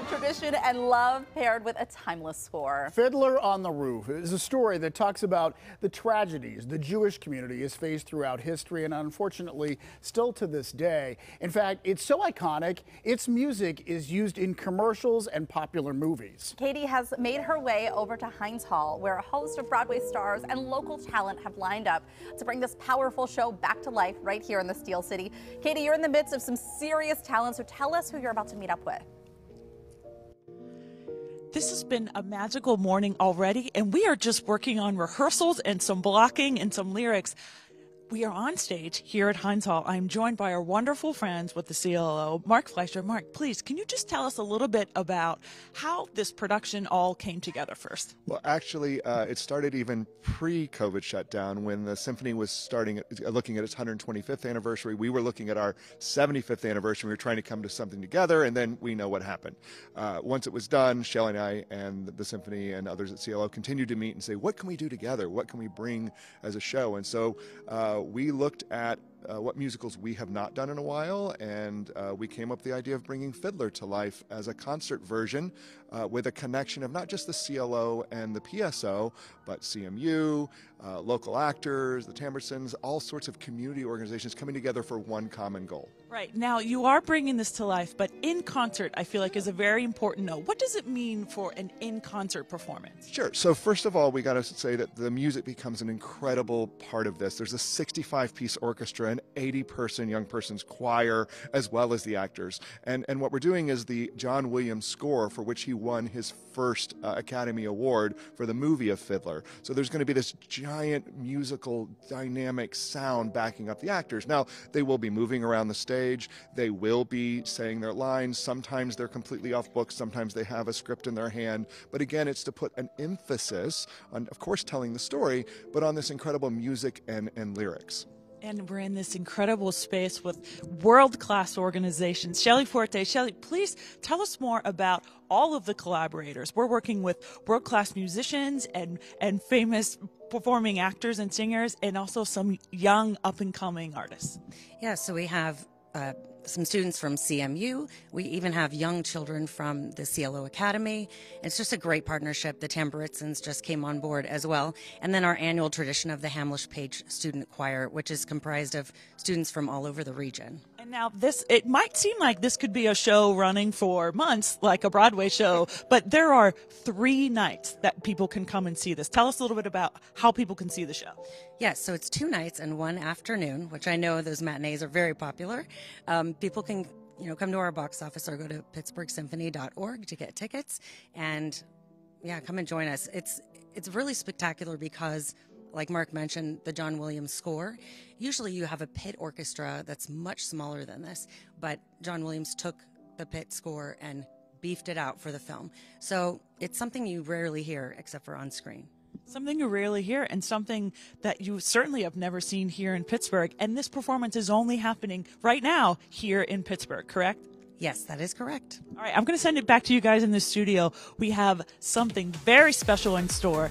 of tradition and love paired with a timeless score. Fiddler on the Roof is a story that talks about the tragedies the Jewish community has faced throughout history and unfortunately still to this day. In fact, it's so iconic, its music is used in commercials and popular movies. Katie has made her way over to Heinz Hall, where a host of Broadway stars and local talent have lined up to bring this powerful show back to life right here in the Steel City. Katie, you're in the midst of some serious talent, so tell us who you're about to meet up with. This has been a magical morning already, and we are just working on rehearsals and some blocking and some lyrics. We are on stage here at Heinz Hall. I'm joined by our wonderful friends with the CLO, Mark Fleischer. Mark, please, can you just tell us a little bit about how this production all came together first? Well, actually, uh, it started even pre-COVID shutdown when the symphony was starting uh, looking at its 125th anniversary. We were looking at our 75th anniversary. We were trying to come to something together, and then we know what happened. Uh, once it was done, Shelley and I and the symphony and others at CLO continued to meet and say, what can we do together? What can we bring as a show? And so uh, we looked at uh, what musicals we have not done in a while, and uh, we came up with the idea of bringing Fiddler to life as a concert version uh, with a connection of not just the CLO and the PSO, but CMU, uh, local actors, the Tamburitzans, all sorts of community organizations coming together for one common goal. Right. Now, you are bringing this to life, but in concert, I feel like is a very important note. What does it mean for an in concert performance? Sure. So, first of all, we got to say that the music becomes an incredible part of this. There's a 65 piece orchestra an 80 person young person's choir, as well as the actors. And, and what we're doing is the John Williams score, for which he won his first uh, Academy Award for the movie of Fiddler. So there's going to be this giant musical dynamic sound backing up the actors. Now, they will be moving around the stage, they will be saying their lines. Sometimes they're completely off book, sometimes they have a script in their hand. But again, it's to put an emphasis on, of course, telling the story, but on this incredible music and, and lyrics. And we're in this incredible space with world class organizations. Shelley Forte, Shelley, please tell us more about all of the collaborators. We're working with world class musicians and, and famous performing actors and singers, and also some young up and coming artists. Yeah, so we have uh, some students from CMU. We even have young children from the CLO Academy. It's just a great partnership. The Tamburitzans just came on board as well. And then our annual tradition of the Hamlisch Page Student Choir, which is comprised of students from all over the region. And now this, it might seem like this could be a show running for months, like a Broadway show, but there are three nights that people can come and see this. Tell us a little bit about how people can see the show. Yes, so it's two nights and one afternoon, which I know those matinees are very popular. Um, people can you know come to our box office or go to pittsburghsymphony.org to get tickets and yeah come and join us it's it's really spectacular because like mark mentioned the john williams score usually you have a pit orchestra that's much smaller than this but john williams took the pit score and beefed it out for the film so it's something you rarely hear except for on screen Something you rarely hear, and something that you certainly have never seen here in Pittsburgh. And this performance is only happening right now here in Pittsburgh, correct? Yes, that is correct. All right, I'm going to send it back to you guys in the studio. We have something very special in store,